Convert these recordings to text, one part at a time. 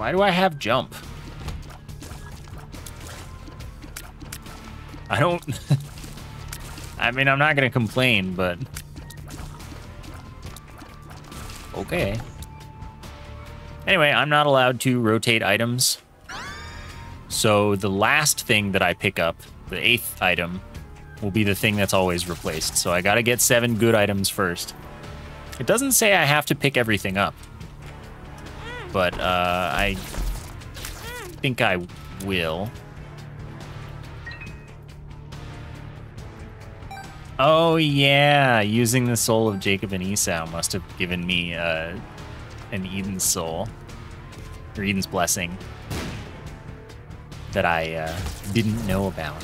Why do I have jump? I don't... I mean, I'm not gonna complain, but... Okay. Anyway, I'm not allowed to rotate items. So the last thing that I pick up, the eighth item, will be the thing that's always replaced. So I gotta get seven good items first. It doesn't say I have to pick everything up. But uh, I think I will. Oh yeah, using the soul of Jacob and Esau must have given me uh, an Eden's soul, or Eden's blessing, that I uh, didn't know about.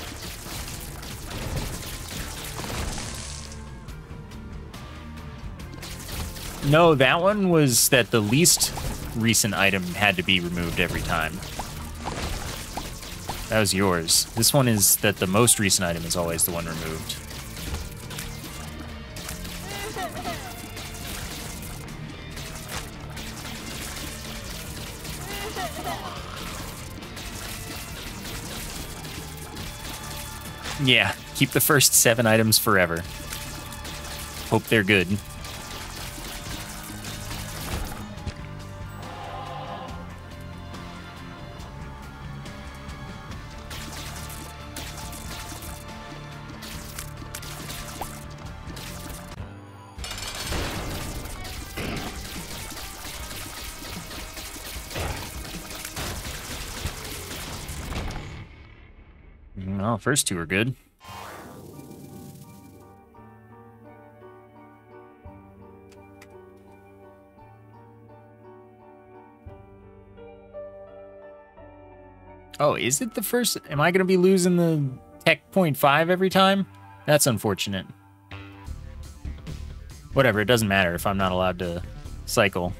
No, that one was that the least recent item had to be removed every time. That was yours. This one is that the most recent item is always the one removed. Yeah, keep the first seven items forever. Hope they're good. Well, first two are good. Oh, is it the first? Am I going to be losing the tech point five every time? That's unfortunate. Whatever, it doesn't matter if I'm not allowed to cycle.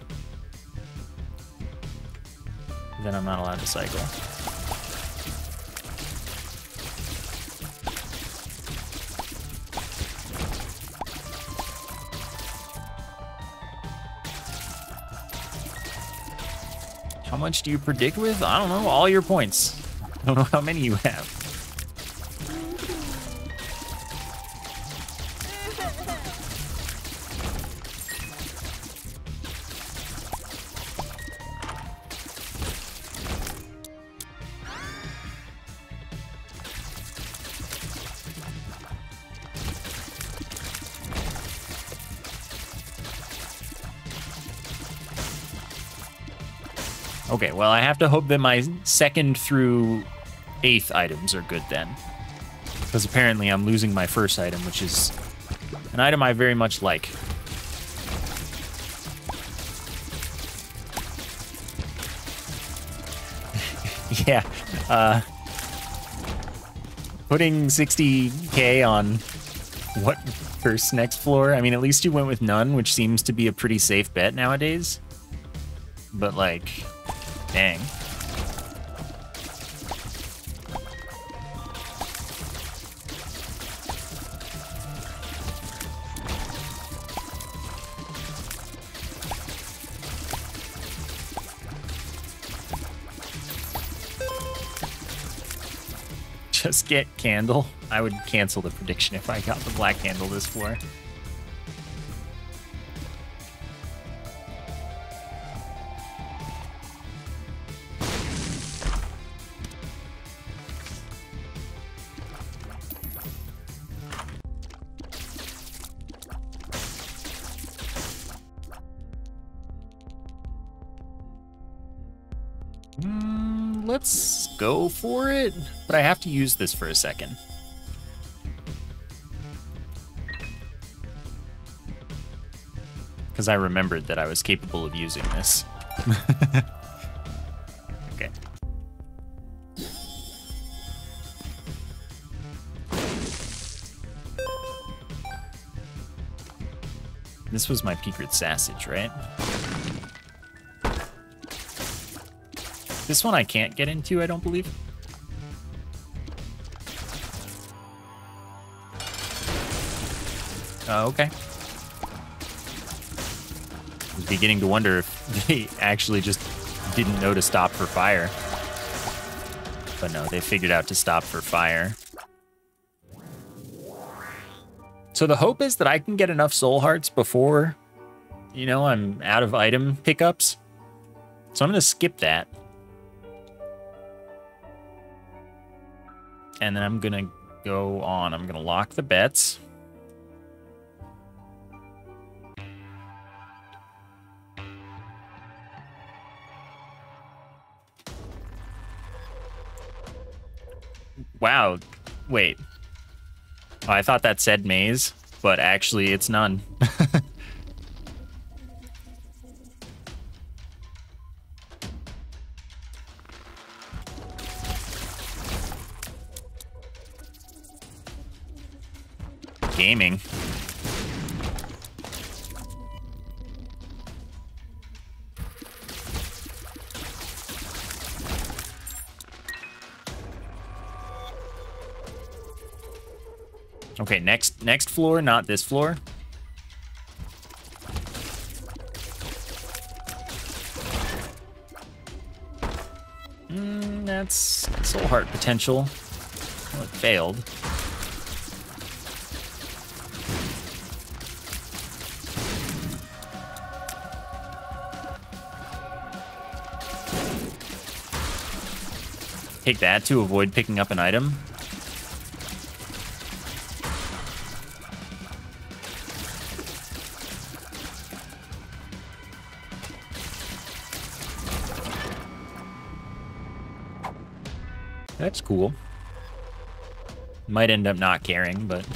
Then I'm not allowed to cycle. How much do you predict with? I don't know, all your points. I don't know how many you have. Well, I have to hope that my second through eighth items are good then. Because apparently I'm losing my first item, which is an item I very much like. yeah, uh, putting 60k on what first next floor? I mean, at least you went with none, which seems to be a pretty safe bet nowadays. But like, Dang. Just get candle. I would cancel the prediction if I got the black candle this floor. For it, but I have to use this for a second. Because I remembered that I was capable of using this. okay. This was my Picret Sausage, right? This one I can't get into, I don't believe. Uh, okay. I was beginning to wonder if they actually just didn't know to stop for fire. But no, they figured out to stop for fire. So the hope is that I can get enough soul hearts before, you know, I'm out of item pickups. So I'm going to skip that. And then I'm going to go on. I'm going to lock the bets. Wow. Wait. Oh, I thought that said maze, but actually it's none. Gaming. Okay, next next floor, not this floor. Mm, that's soul heart potential. Well, it failed. Take that to avoid picking up an item. That's cool. Might end up not caring, but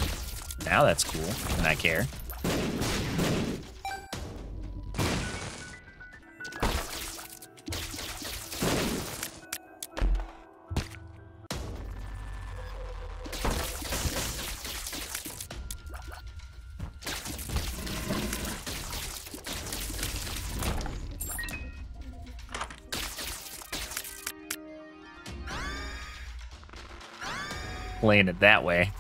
now that's cool, and I care. Playing it that way.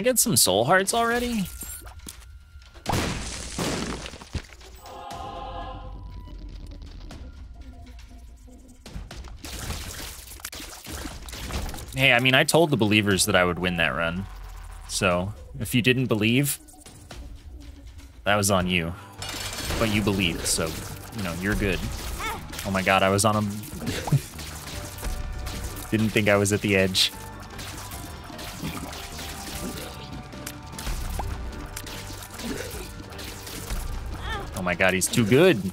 I get some soul hearts already? Hey, I mean, I told the believers that I would win that run. So, if you didn't believe, that was on you. But you believed, so, you know, you're good. Oh my god, I was on a... Didn't think I was at the edge. Oh my god, he's too good.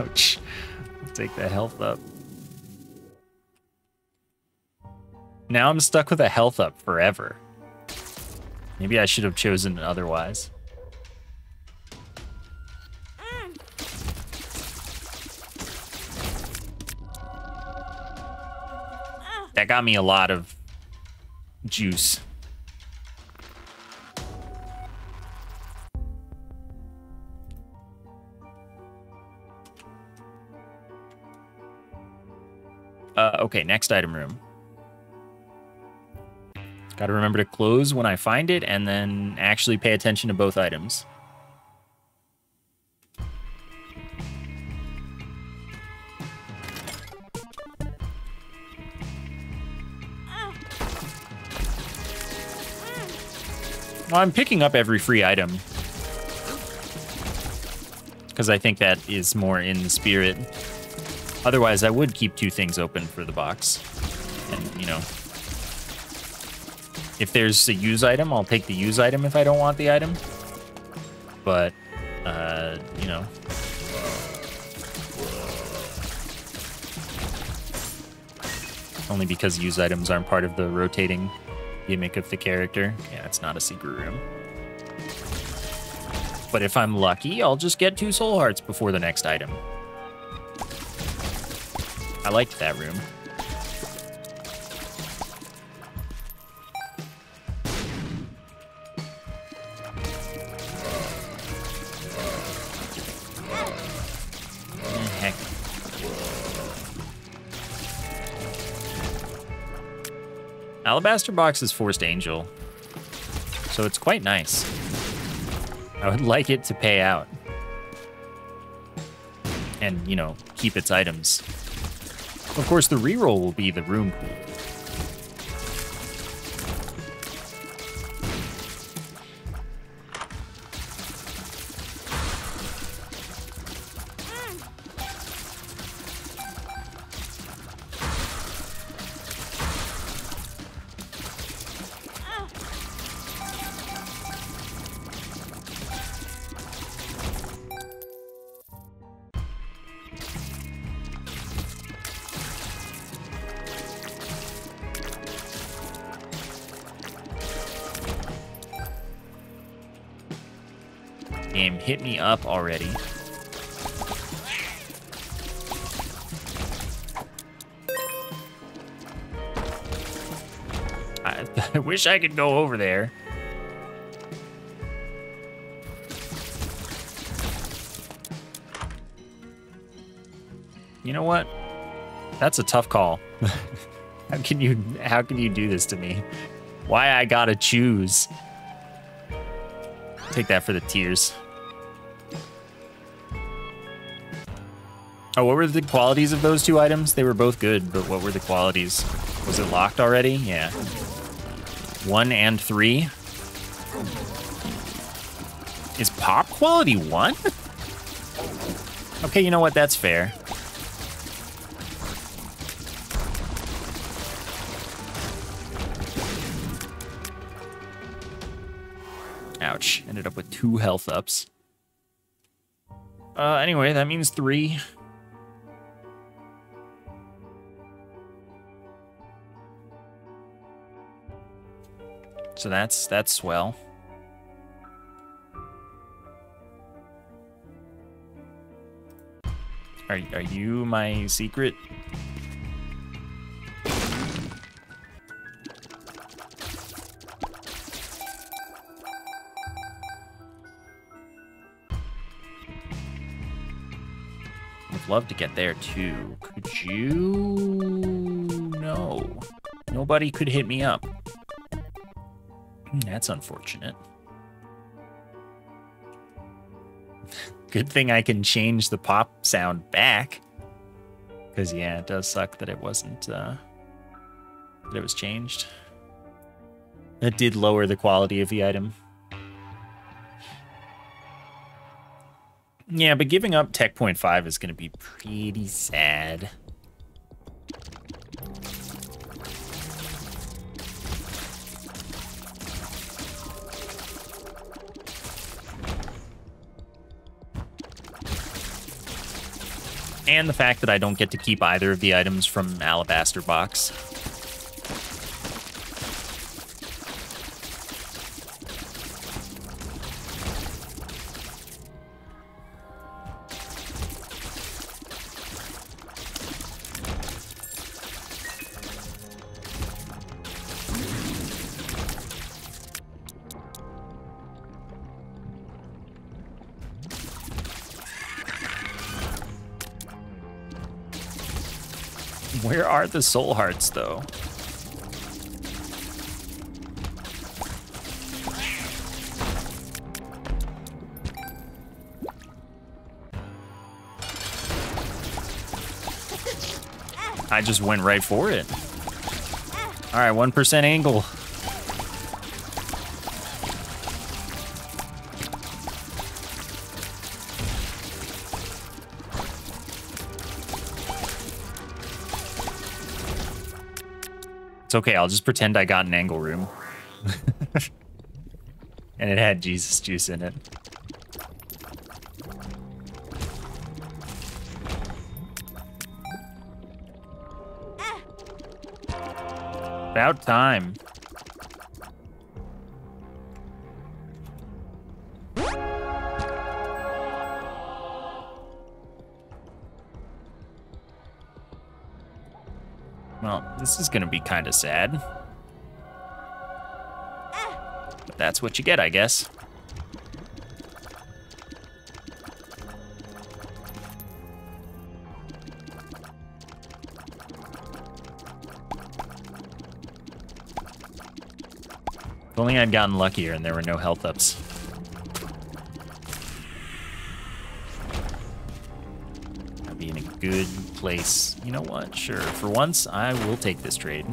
Ouch. take that health up. Now I'm stuck with a health up forever. Maybe I should have chosen otherwise. That got me a lot of juice. Uh, okay, next item room. Got to remember to close when I find it and then actually pay attention to both items. Well, I'm picking up every free item. Because I think that is more in the spirit. Otherwise, I would keep two things open for the box. And, you know, if there's a use item, I'll take the use item if I don't want the item. But, uh, you know. Only because use items aren't part of the rotating gimmick of the character. Yeah, it's not a secret room. But if I'm lucky, I'll just get two soul hearts before the next item. I liked that room. Alabaster Box is Forced Angel, so it's quite nice. I would like it to pay out. And, you know, keep its items. Of course, the reroll will be the room pool. Already. I, I wish I could go over there. You know what? That's a tough call. how can you how can you do this to me? Why I gotta choose? Take that for the tears. Oh, what were the qualities of those two items? They were both good, but what were the qualities? Was it locked already? Yeah. One and three. Is pop quality one? Okay, you know what? That's fair. Ouch. Ended up with two health ups. Uh, anyway, that means three. So that's that's swell. Are are you my secret? Would love to get there too. Could you? No. Nobody could hit me up. Hmm, That's unfortunate. Good thing I can change the pop sound back. Because, yeah, it does suck that it wasn't, uh, that it was changed. It did lower the quality of the item. Yeah, but giving up Tech Point 5 is going to be pretty sad. And the fact that I don't get to keep either of the items from Alabaster Box. Are the soul hearts, though? I just went right for it. All right, 1% angle. It's okay, I'll just pretend I got an angle room. and it had Jesus juice in it. Ah. About time. This is gonna be kind of sad. But that's what you get, I guess. If only I'd gotten luckier and there were no health ups. I'd be in a good place. You know what? Sure. For once, I will take this trade.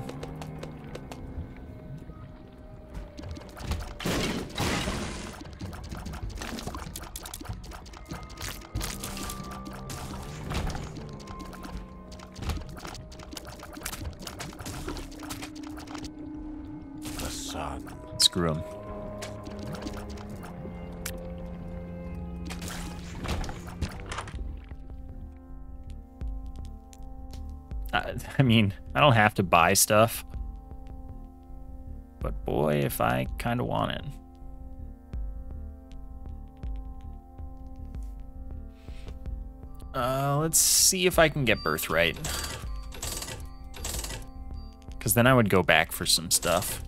To buy stuff. But boy, if I kind of want it. Uh, let's see if I can get Birthright. Because then I would go back for some stuff.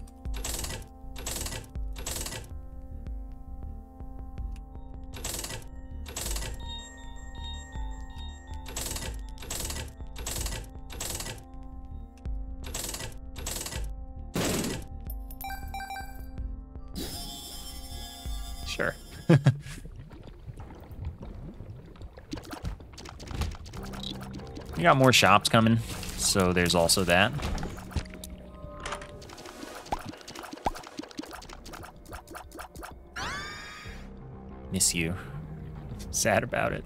Got more shops coming, so there's also that. Miss you. Sad about it.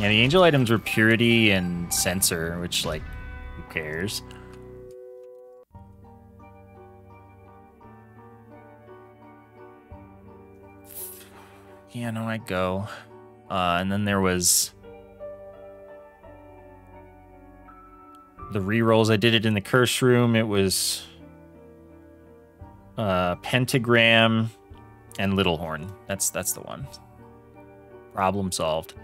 Yeah, the angel items were purity and Censer, which, like, who cares? Yeah, no, I go. Uh, and then there was the rerolls. I did it in the curse room. It was uh, pentagram and little horn. That's that's the one. Problem solved.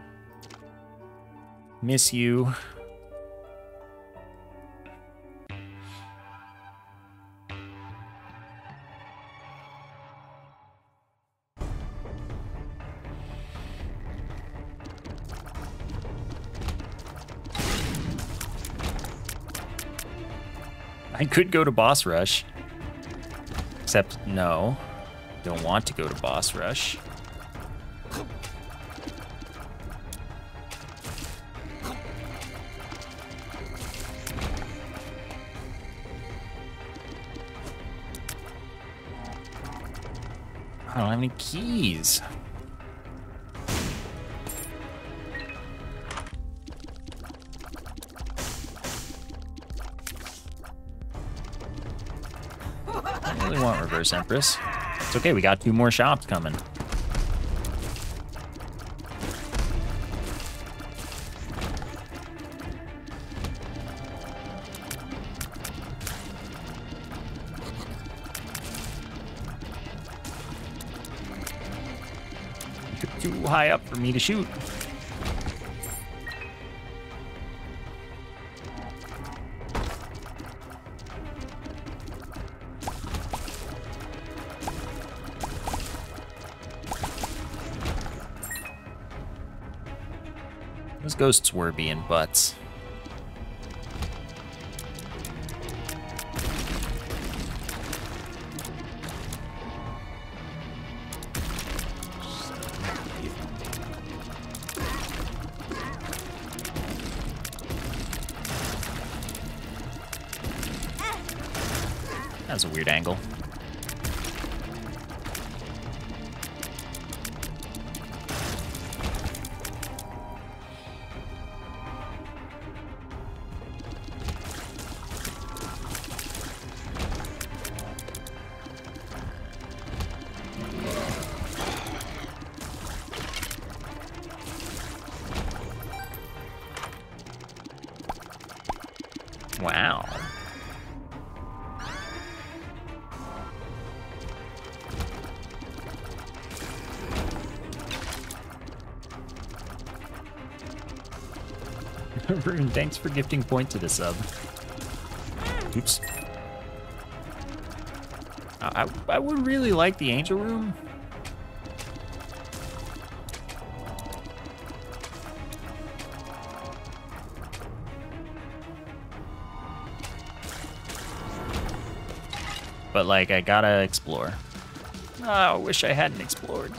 Miss you. I could go to boss rush. Except, no. Don't want to go to boss rush. I don't have any keys. Really Empress. It's okay, we got two more shops coming. You're too high up for me to shoot. Ghosts were being butts. Rune, thanks for gifting point to the sub. Oops. I, I would really like the angel room. But like, I gotta explore. Oh, I wish I hadn't explored.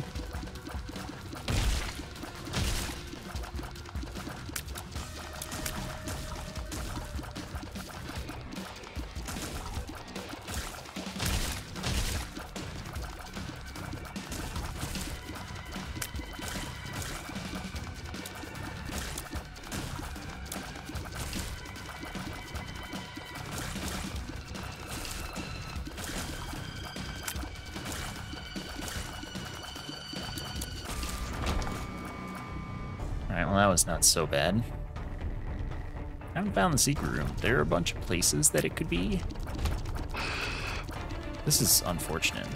Not so bad. I haven't found the secret room. There are a bunch of places that it could be. This is unfortunate.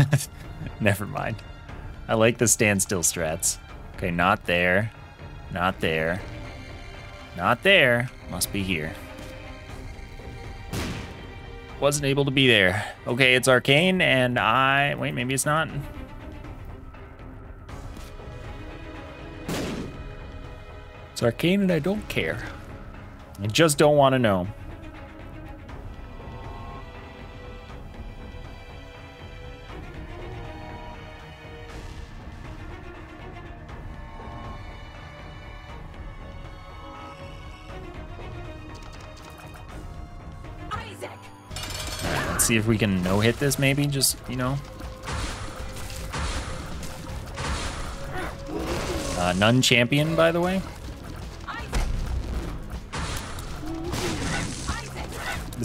Never mind. I like the standstill strats. Okay, not there. Not there. Not there. Must be here. Wasn't able to be there. Okay, it's arcane, and I... Wait, maybe it's not. Arcane, and I don't care. I just don't want to know. Isaac! Let's see if we can no-hit this, maybe. Just, you know. Uh, Nun champion, by the way.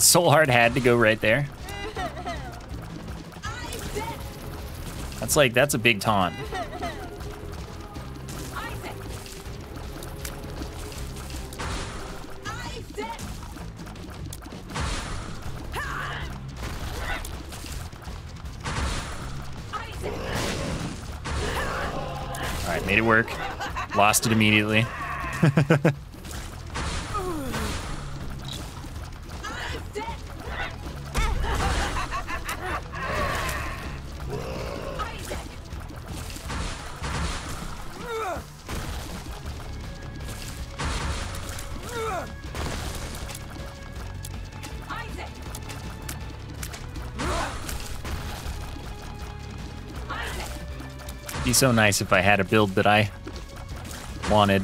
The Soul Heart had to go right there. That's like, that's a big taunt. Isaac! Isaac! Isaac! All right, made it work. Lost it immediately. Be so nice if I had a build that I wanted.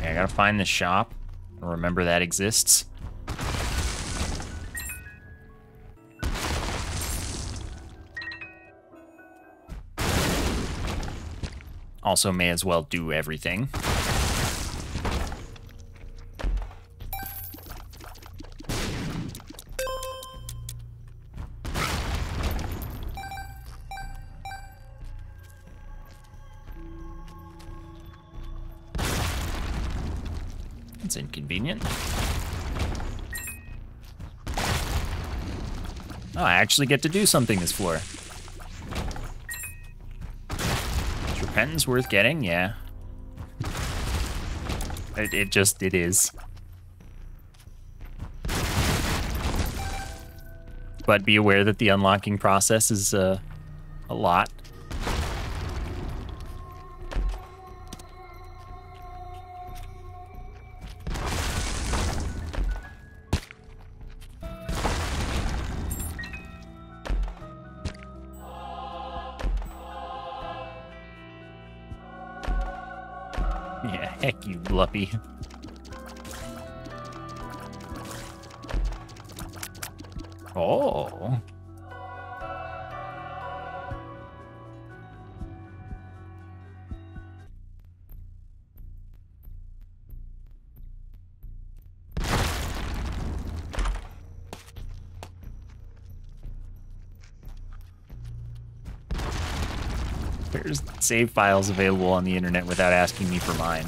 I gotta find the shop. Remember that exists. Also, may as well do everything. That's inconvenient. Oh, I actually get to do something this floor. Let's worth getting, yeah. It, it just, it is. But be aware that the unlocking process is uh, a lot. Bluppy. Oh. There's save files available on the internet without asking me for mine.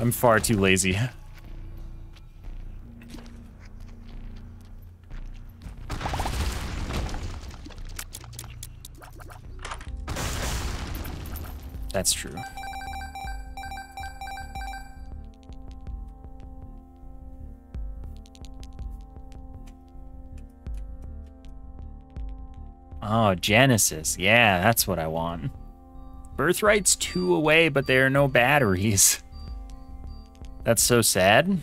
I'm far too lazy. That's true. Oh, Genesis. Yeah, that's what I want. Birthright's two away, but there are no batteries. That's so sad.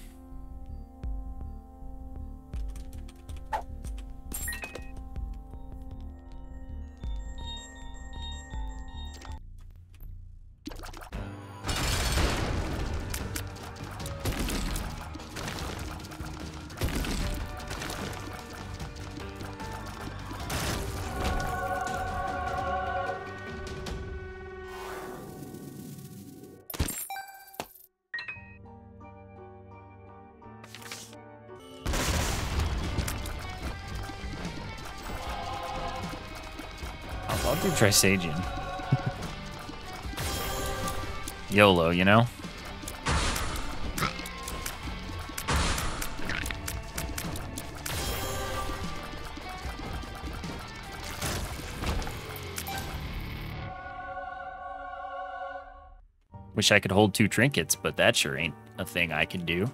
Trisagion. YOLO, you know? Wish I could hold two trinkets, but that sure ain't a thing I can do.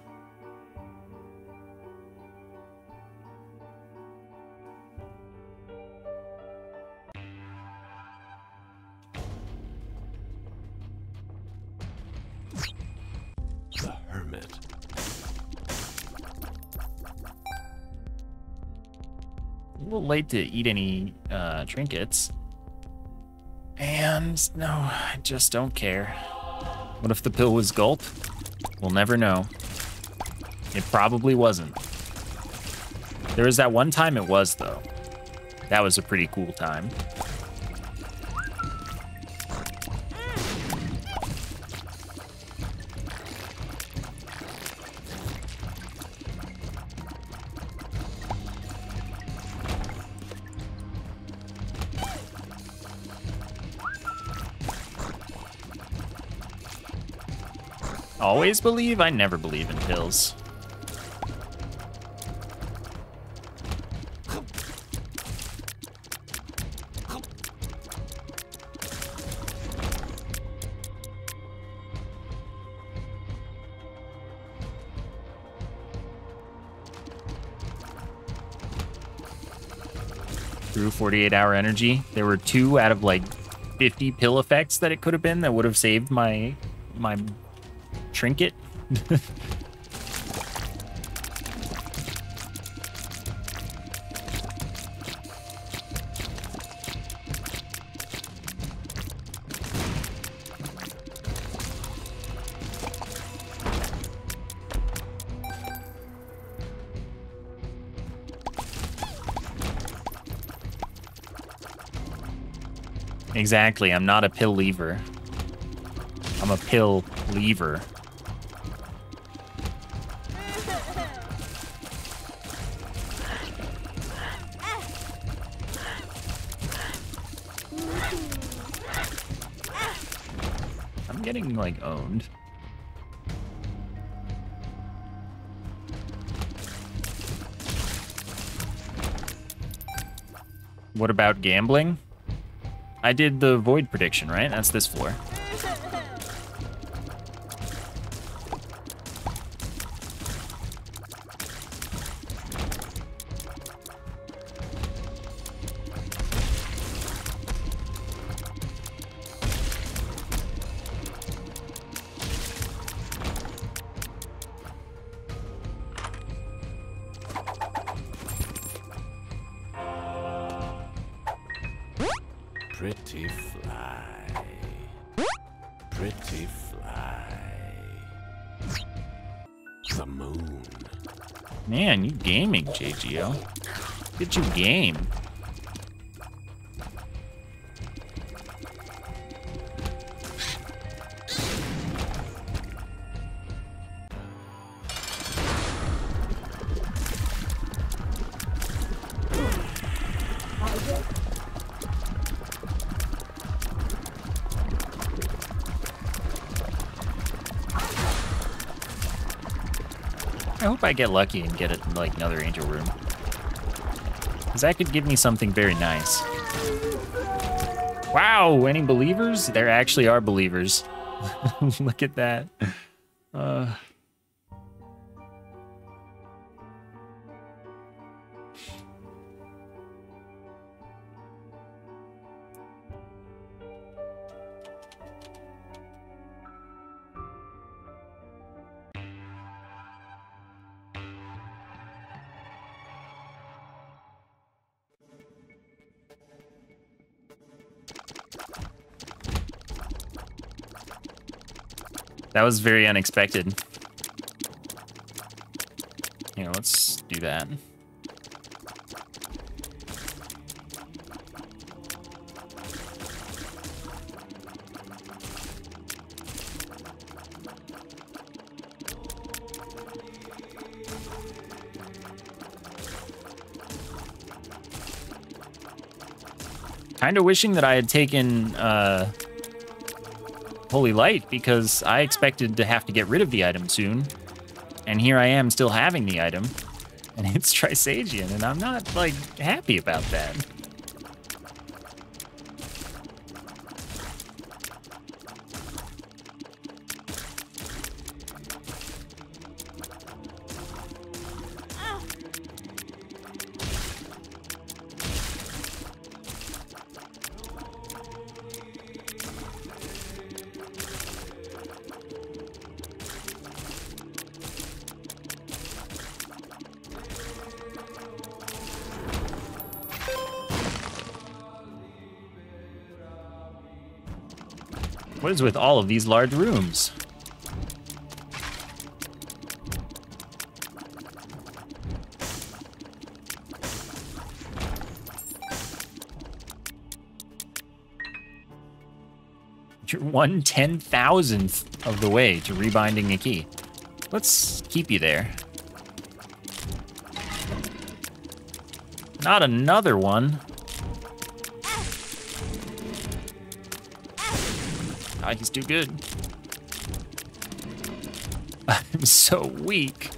A little late to eat any uh, trinkets. And no, I just don't care. What if the pill was gulp? We'll never know. It probably wasn't. There was that one time it was, though. That was a pretty cool time. Always believe? I never believe in pills. Through 48 hour energy. There were two out of like 50 pill effects that it could have been that would have saved my my trinket. exactly. I'm not a pill lever. I'm a pill lever. I'm getting like owned. What about gambling? I did the void prediction, right? That's this floor. I get lucky and get it like another angel room. Cause that could give me something very nice. Wow, any believers? There actually are believers. Look at that. Uh, that was very unexpected. Here, let's do that. Kind of wishing that I had taken uh, Holy Light because I expected to have to get rid of the item soon. And here I am still having the item. And it's Trisagion, and I'm not, like, happy about that. What is with all of these large rooms? You're one ten thousandth of the way to rebinding a key. Let's keep you there. Not another one. Ah, he's too good. I'm so weak.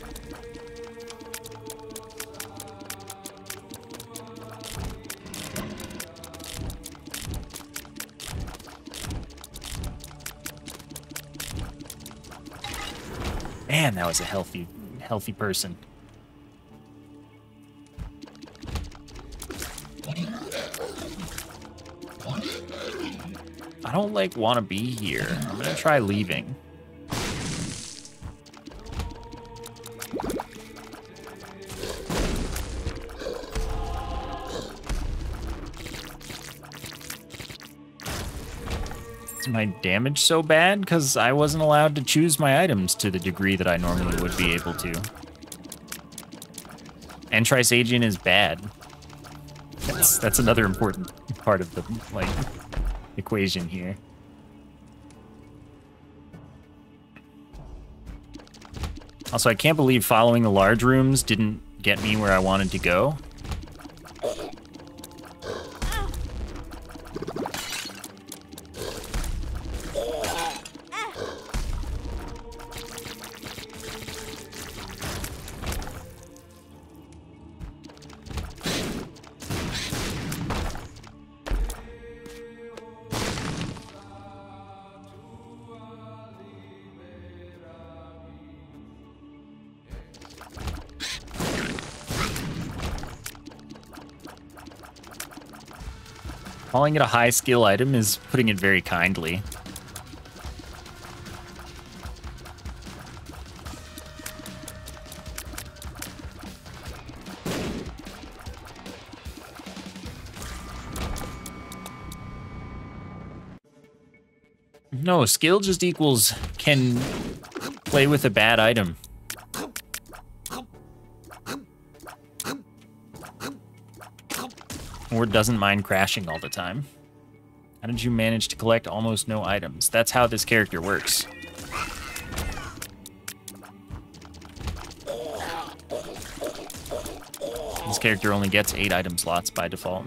Man, that was a healthy, healthy person. I don't like want to be here. I'm gonna try leaving. Is my damage so bad? Because I wasn't allowed to choose my items to the degree that I normally would be able to. And Trisagion is bad. That's, that's another important part of the, like, equation here. Also, I can't believe following the large rooms didn't get me where I wanted to go. Calling it a high skill item is putting it very kindly. No, skill just equals can play with a bad item. Doesn't mind crashing all the time. How did you manage to collect almost no items? That's how this character works. This character only gets eight item slots by default.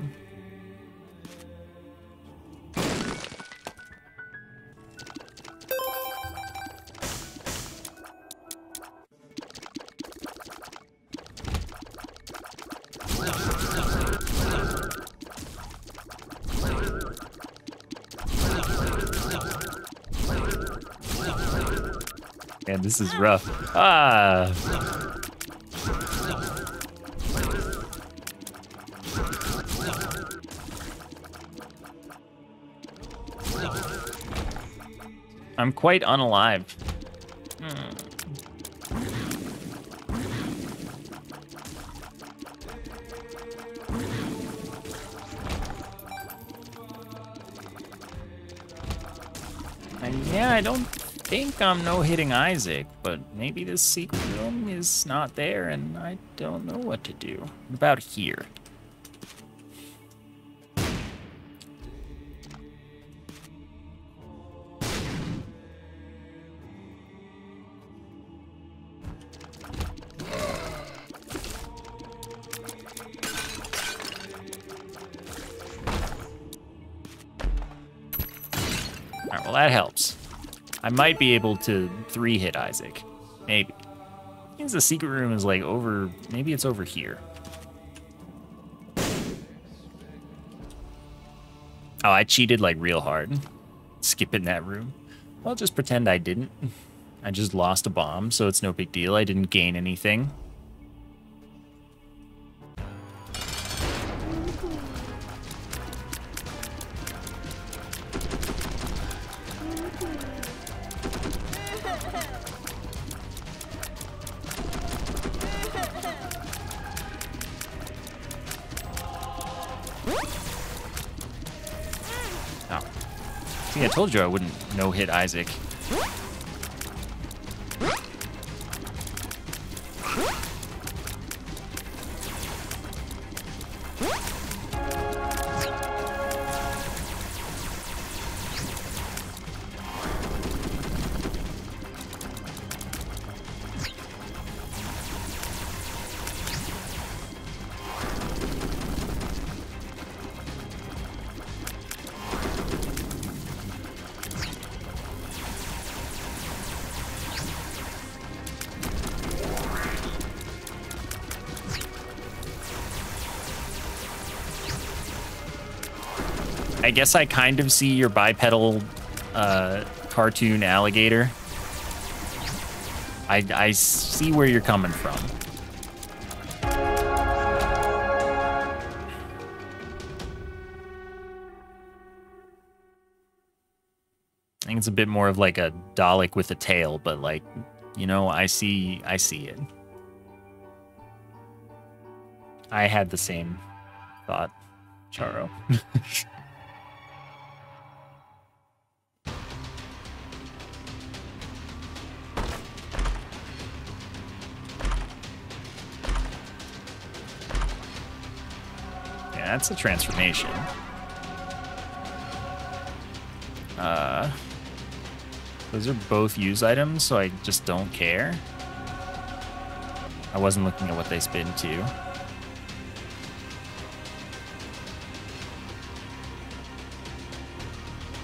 Man, this is rough. Ah. I'm quite unalive. And yeah, I don't think I'm no hitting Isaac, but maybe this secret room is not there and I don't know what to do. About here? I might be able to three hit Isaac. Maybe. Means the secret room is like over maybe it's over here. Oh, I cheated like real hard. Skipping that room. I'll just pretend I didn't. I just lost a bomb, so it's no big deal. I didn't gain anything. Oh. See, I told you I wouldn't no-hit Isaac. Guess I kind of see your bipedal uh, cartoon alligator. I, I see where you're coming from. I think it's a bit more of like a Dalek with a tail, but like, you know, I see, I see it. I had the same thought, Charo. that's a transformation. Uh, those are both use items, so I just don't care. I wasn't looking at what they spin to.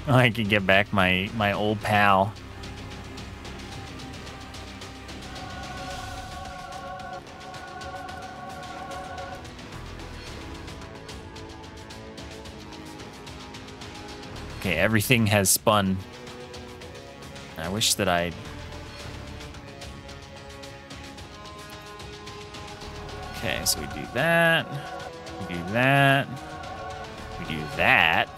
I can get back my my old pal. Okay, everything has spun. I wish that I... Okay, so we do that. We do that. We do that.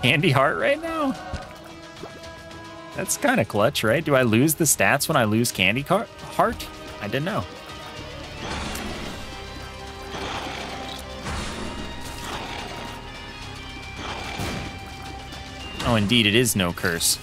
Candy heart, right now? That's kind of clutch, right? Do I lose the stats when I lose Candy Heart? I didn't know. Oh, indeed, it is no curse.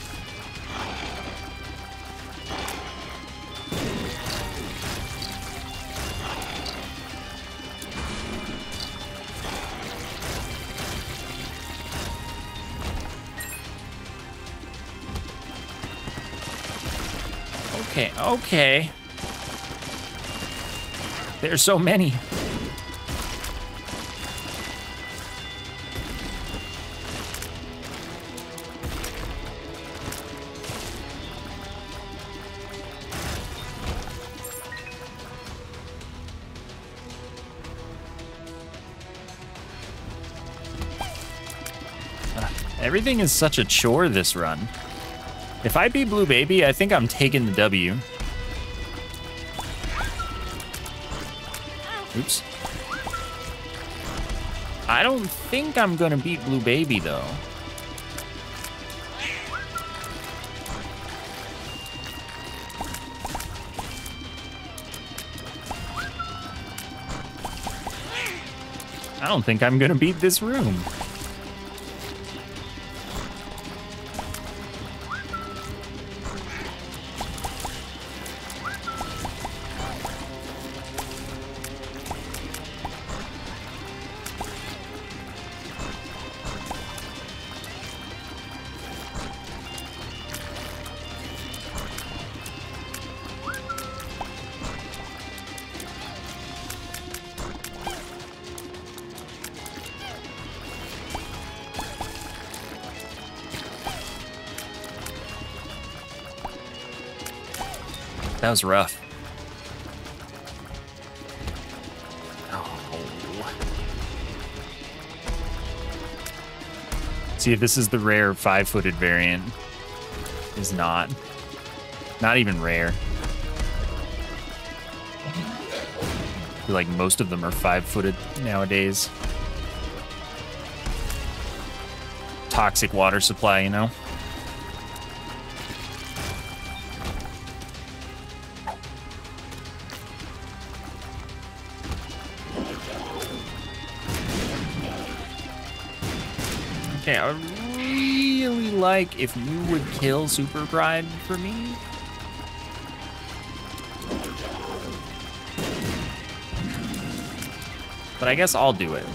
Okay, okay. There's so many. Everything is such a chore this run. If I beat Blue Baby, I think I'm taking the W. Oops. I don't think I'm gonna beat Blue Baby though. I don't think I'm gonna beat this room. Was rough. Oh. See if this is the rare five-footed variant. Is not. Not even rare. Like most of them are five-footed nowadays. Toxic water supply, you know? Okay, I really like if you would kill Super Pride for me. But I guess I'll do it.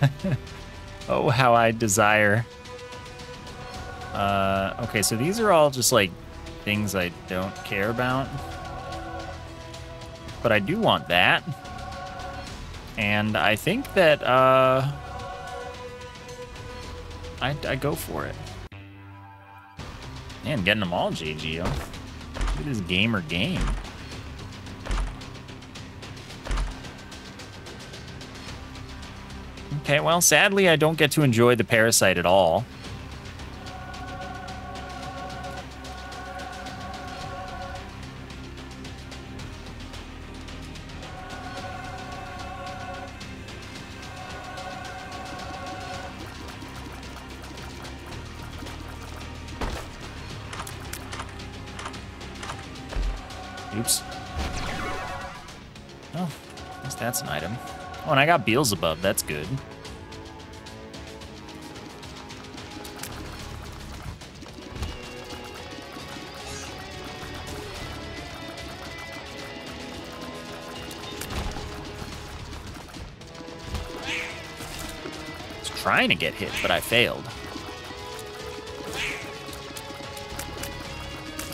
oh, how I desire. Uh, okay, so these are all just like things I don't care about. But I do want that. And I think that, uh, I, I go for it. Man, getting them all, JGO. Look at this gamer game. Okay, well, sadly, I don't get to enjoy the parasite at all. Beelzebub. That's good. I was trying to get hit, but I failed.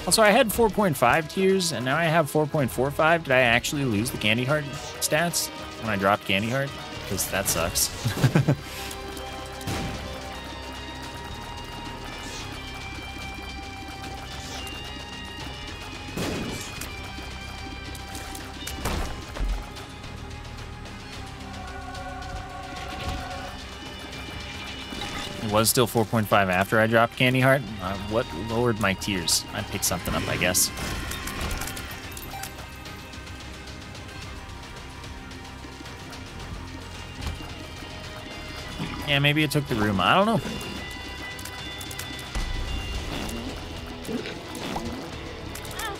Also, I had 4.5 tears, and now I have 4.45. Did I actually lose the Candy Heart stats when I dropped Candy Heart? Because that sucks. It was still 4.5 after I dropped Candy Heart. Uh, what lowered my tears? I picked something up, I guess. Yeah, maybe it took the room. I don't know.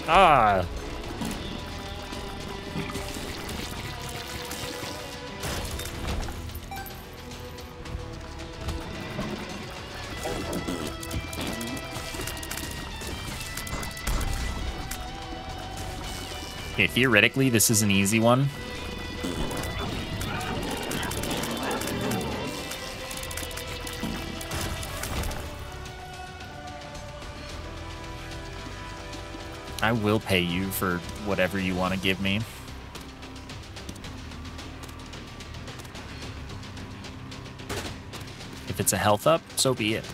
Ah. Okay, theoretically, this is an easy one. I will pay you for whatever you want to give me. If it's a health up, so be it.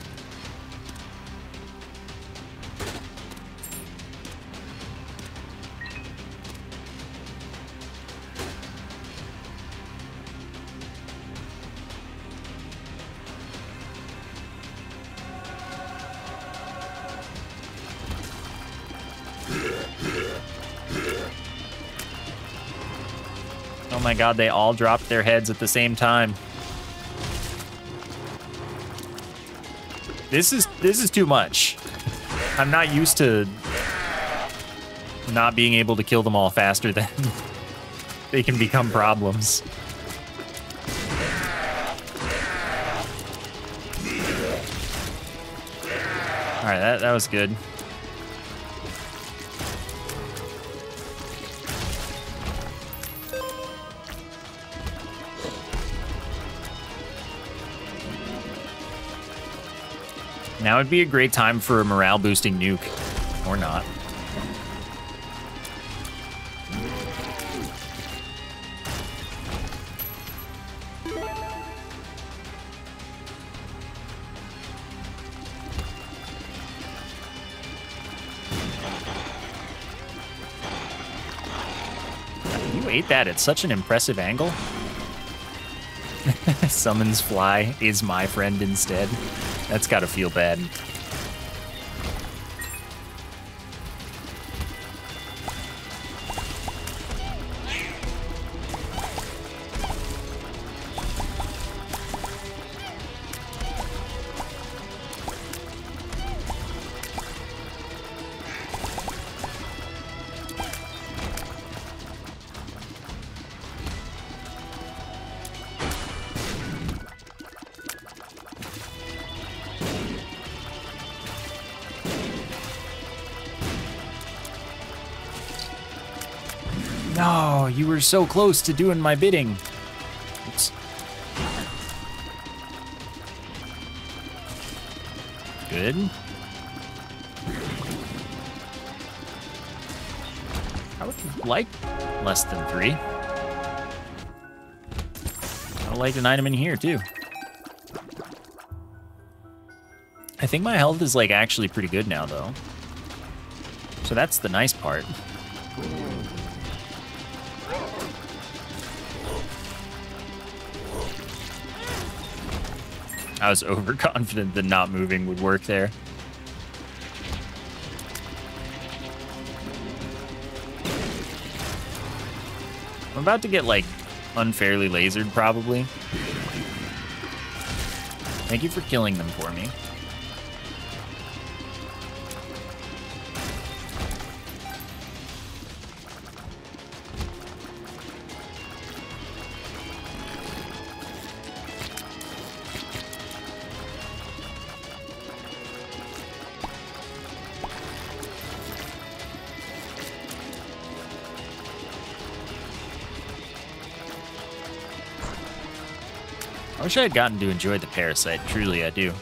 My god, they all dropped their heads at the same time. This is this is too much. I'm not used to not being able to kill them all faster than they can become problems. Alright, that, that was good. Now would be a great time for a morale boosting nuke. Or not. You ate that at such an impressive angle. Summons fly is my friend instead. That's gotta feel bad. You were so close to doing my bidding. Oops. Good. I would like less than three. I would like an item in here too. I think my health is like actually pretty good now though. So that's the nice part. I was overconfident that not moving would work there. I'm about to get, like, unfairly lasered, probably. Thank you for killing them for me. I wish I had gotten to enjoy the parasite. Truly, I do.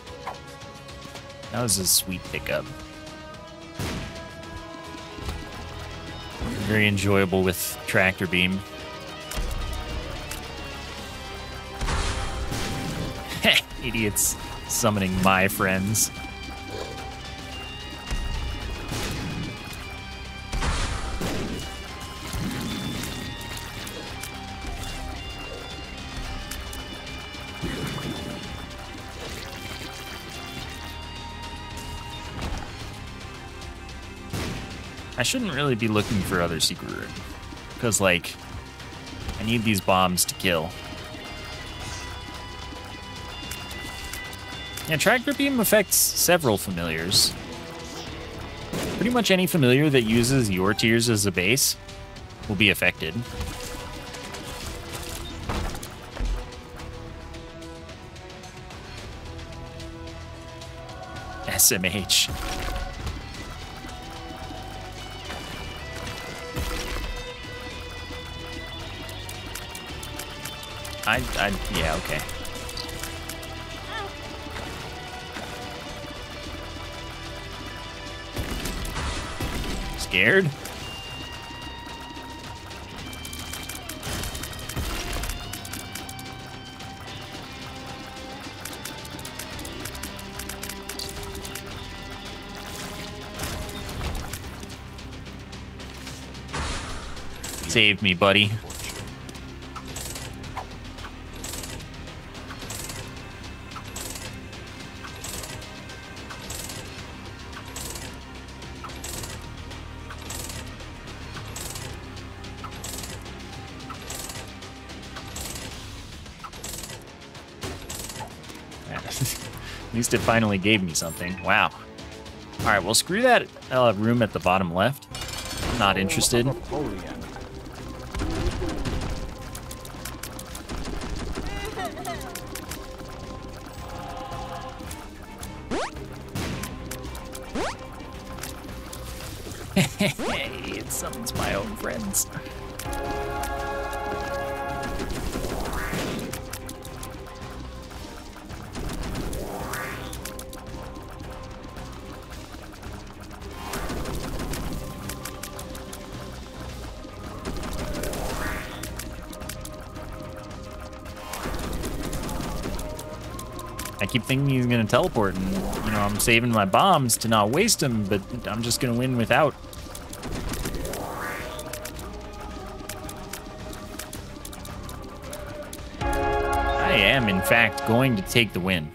That was a sweet pickup. Very enjoyable with tractor beam. Idiots summoning my friends. I shouldn't really be looking for other secret room. Because, like, I need these bombs to kill. Yeah, Tractor Beam affects several familiars. Pretty much any familiar that uses your tears as a base will be affected. SMH. I, I, yeah, okay. Scared? Save me, buddy. Least it finally gave me something. Wow. All right, well, screw that uh, room at the bottom left. Not interested. it summons my own friends. Gonna teleport, and you know I'm saving my bombs to not waste them, but I'm just gonna win without. I am, in fact, going to take the win.